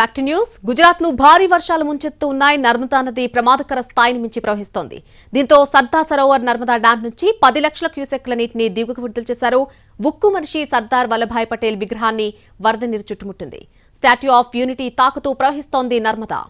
Back to news గుజరాత్ను భారీ వర్షాలు ముంచెత్తున్నాయి నర్మదా నది ప్రమాదకర స్థాయిని మించి ప్రవహిస్తోంది. దీంతో సర్దా సరోవర్ నర్మదా డ్యాం నుంచి పది లక్షల క్యూసెక్ల నీటిని దిగుకు విడుదల చేశారు. ఉక్కు మనిషి సర్దార్ వల్లభాయ్ పటేల్ విగ్రహాన్ని వరద నీరు చుట్టుముట్టింది. స్టాట్యూ ఆఫ్ యూనిటీ తాకుతూ ప్రవహిస్తోంది నర్మదా.